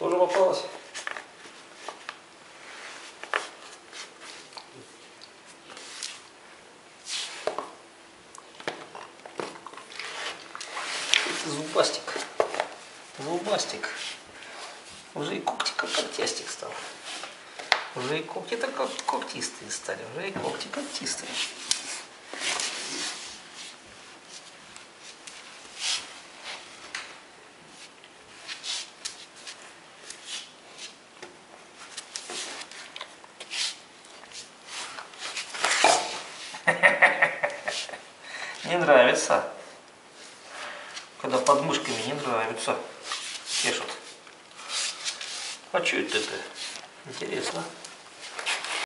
Тоже попалась. Зубастик. Зубастик. Уже и когти как когтястик стал. Уже и когти-то как когтистые стали. Уже и когти когтистые. Не нравится. Когда под мышками не нравится. Чешут. А что это? Интересно.